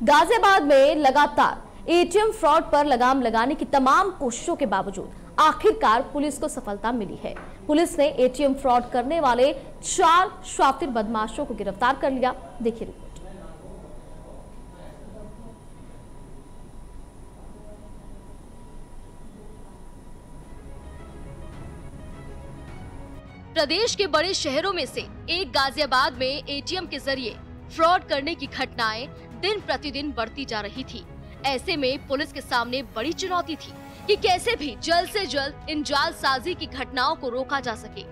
गाजियाबाद में लगातार ATM fraud पर लगाम लगाने की तमाम कोशिशों के बावजूद आखिरकार पुलिस को सफलता मिली है। पुलिस ने एटीएम फ्रॉड करने वाले चार शातिर बदमाशों को गिरफ़्तार कर लिया। देखिए रिपोर्ट। प्रदेश के बड़े शहरों में से एक गाजियाबाद में एटीएम के ज़रिए फ्रॉड करने की घटनाएँ दिन प्रतिदिन बढ़ती जा रही थी। ऐसे में पुलिस के सामने बड़ी चुनौती थी कि कैसे भी जल्द से जल्द इन जालसाजी की घटनाओं को रोका जा सके,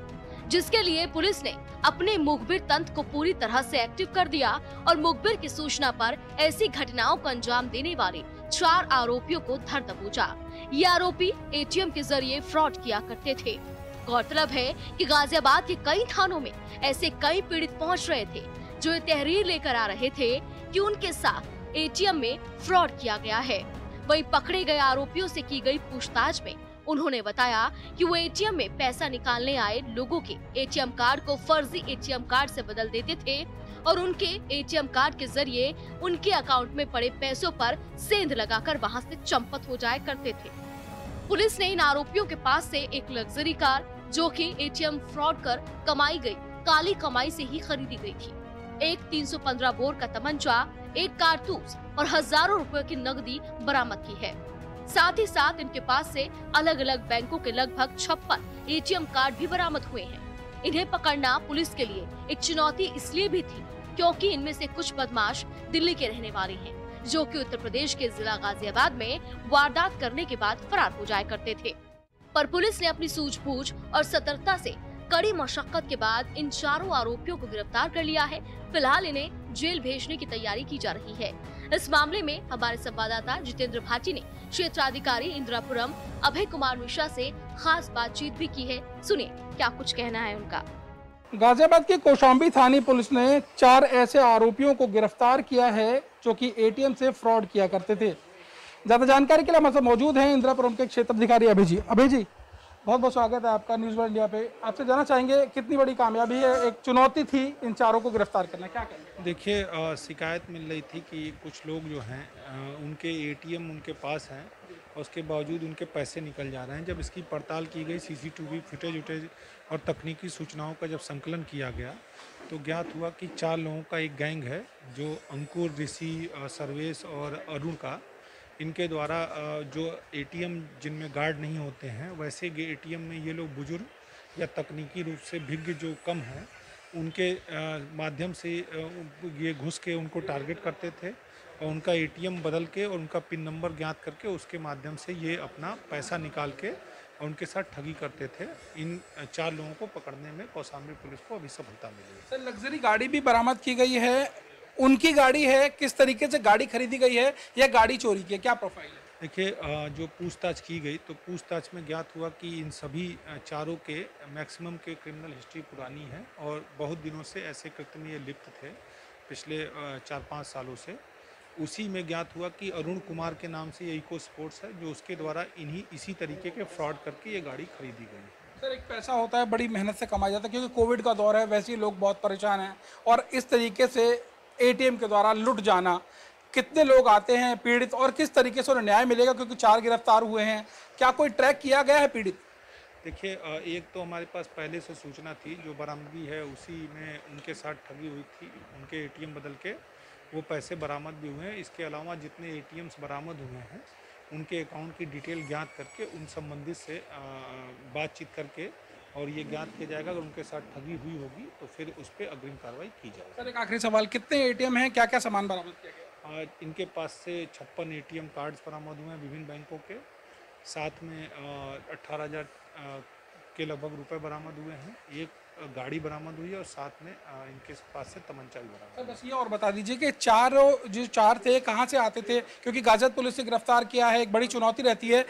जिसके लिए पुलिस ने अपने मुखबिर तंत्र को पूरी तरह से एक्टिव कर दिया और मुखबिर की सूचना पर ऐसी घटनाओं को अंजाम देने वाले चार आरोपियों को धर दबोचा। ये आरोपी एटीएम के ज़रिए फ्रॉड किया करते थे। गौरतलब है कि गाजियाबाद के कई थानों में ऐसे कई पीड़ित पहुँच रहे थे, जो ये तहरीर लेकर आ रहे थे कि उनके साथ एटीएम में फ्रॉड किया गया है? वही पकड़े गए आरोपियों से की गई पूछताछ में उन्होंने बताया कि वो एटीएम में पैसा निकालने आए लोगों के एटीएम कार्ड को फर्जी एटीएम कार्ड से बदल देते थे और उनके एटीएम कार्ड के ज़रिए उनके अकाउंट में पड़े पैसों पर सेंध लगाकर वहाँ से चंपत हो जाया करते थे। पुलिस ने इन आरोपियों के पास से एक लग्जरी कार, जो कि एटीएम फ्रॉड कर कमाई गई, काली कमाई से ही खरीदी गई थी। एक 315 बोर का तमंचा, एक कारतूस और हज़ारों रुपए की नकदी बरामद की है। साथ ही साथ इनके पास से अलग अलग बैंकों के लगभग छप्पन एटीएम कार्ड भी बरामद हुए हैं। इन्हें पकड़ना पुलिस के लिए एक चुनौती इसलिए भी थी क्योंकि इनमें से कुछ बदमाश दिल्ली के रहने वाले हैं, जो कि उत्तर प्रदेश के जिला गाजियाबाद में वारदात करने के बाद फरार हो जाया करते थे। पर पुलिस ने अपनी सूझबूझ और सतर्कता से कड़ी मशक्कत के बाद इन चारों आरोपियों को गिरफ़्तार कर लिया है। फ़िलहाल इन्हें जेल भेजने की तैयारी की जा रही है। इस मामले में हमारे संवाददाता जितेंद्र भाटी ने क्षेत्राधिकारी इंदिरापुरम, अभय कुमार मिश्रा से खास बातचीत भी की है। सुनिए, क्या कुछ कहना है उनका? गाजियाबाद के कोशाम्बी थानी पुलिस ने चार ऐसे आरोपियों को गिरफ़्तार किया है जो कि एटीएम से फ्रॉड किया करते थे। ज़्यादा जानकारी के लिए हमारे मौजूद हैं। इंदिरापुरम के क्षेत्र अधिकारी अभय जी। अभय जी बहुत बहुत स्वागत है आपका न्यूज़ वर्ल्ड इंडिया पे। आपसे जानना चाहेंगे कितनी बड़ी कामयाबी है, एक चुनौती थी इन चारों को गिरफ़्तार करना, क्या कहेंगे देखिए शिकायत मिल रही थी कि कुछ लोग जो हैं उनके एटीएम उनके पास हैं और उसके बावजूद उनके पैसे निकल जा रहे हैं। जब इसकी पड़ताल की गई, सीसीटीवी फुटेज उटेज और तकनीकी सूचनाओं का जब संकलन किया गया तो ज्ञात हुआ कि चार लोगों का एक गैंग है, जो अंकुर, ऋषि सर्वेश और अरुण का इनके द्वारा जो एटीएम जिनमें गार्ड नहीं होते हैं, वैसे एटीएम में ये लोग बुज़ुर्ग या तकनीकी रूप से भिज्ञ जो कम हैं, उनके माध्यम से ये घुस के उनको टारगेट करते थे और उनका एटीएम बदल के और उनका पिन नंबर ज्ञात करके उसके माध्यम से ये अपना पैसा निकाल के और उनके साथ ठगी करते थे। इन चार लोगों को पकड़ने में कौशाम्बी पुलिस को अभी सफलता मिली सर, लग्जरी गाड़ी भी बरामद की गई है। उनकी गाड़ी है किस तरीके से गाड़ी खरीदी गई है या गाड़ी चोरी की है? क्या प्रोफ़ाइल है? देखिए जो पूछताछ की गई तो पूछताछ में ज्ञात हुआ कि इन सभी चारों के मैक्सिमम के क्रिमिनल हिस्ट्री पुरानी है और बहुत दिनों से ऐसे कृत्य में ये लिप्त थे पिछले चार पाँच सालों से। उसी में ज्ञात हुआ कि अरुण कुमार के नाम से ये इको स्पोर्ट्स है जो उसके द्वारा इन्हीं इसी तरीके के फ्रॉड करके ये गाड़ी खरीदी गई सर एक पैसा होता है बड़ी मेहनत से कमाया जाता है क्योंकि कोविड का दौर है वैसे ही लोग बहुत परेशान हैं और इस तरीके से एटीएम के द्वारा लुट जाना। कितने लोग आते हैं पीड़ित और किस तरीके से उन्हें न्याय मिलेगा क्योंकि चार गिरफ़्तार हुए हैं। क्या कोई ट्रैक किया गया है पीड़ित? देखिए एक तो हमारे पास पहले से सूचना थी, जो बरामदगी है, उसी में उनके साथ ठगी हुई थी, उनके एटीएम बदल के। वो पैसे बरामद भी हुए हैं। इसके अलावा जितने एटीएम्स बरामद हुए हैं, उनके अकाउंट की डिटेल ज्ञात करके, उन संबंधित से बातचीत करके और ये ज्ञात किया जाएगा अगर उनके साथ ठगी हुई होगी तो फिर उस पर अग्रिम कार्रवाई की जाएगी। सर एक आखिरी सवाल कितने एटीएम हैं? क्या क्या सामान बरामद किया गया? आज इनके पास से छप्पन एटीएम कार्ड्स बरामद हुए हैं विभिन्न बैंकों के। साथ में अट्ठारह हज़ार के लगभग रुपए बरामद हुए हैं। एक गाड़ी बरामद हुई है और साथ में इनके पास से तमंचा भी बरामद सर बस ये और बता दीजिए कि चारों जो चार थे कहाँ से आते थे? क्योंकि गाजियाबाद पुलिस ने गिरफ़्तार किया है एक बड़ी चुनौती रहती है।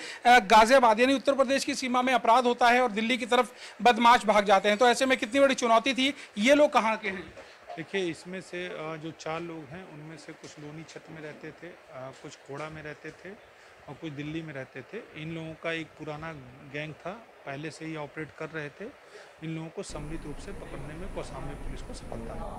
गाजियाबाद यानी उत्तर प्रदेश की सीमा में अपराध होता है और दिल्ली की तरफ़ बदमाश भाग जाते हैं। तो ऐसे में कितनी बड़ी चुनौती थी? ये लोग कहाँ के हैं? देखिए इसमें से जो चार लोग हैं उनमें से कुछ लोनी छत में रहते थे कुछ खोड़ा में रहते थे और कुछ दिल्ली में रहते थे। इन लोगों का एक पुराना गैंग था, पहले से ही ऑपरेट कर रहे थे। इन लोगों को सम्मिलित रूप से पकड़ने में कौसामी पुलिस को सफलता मिली।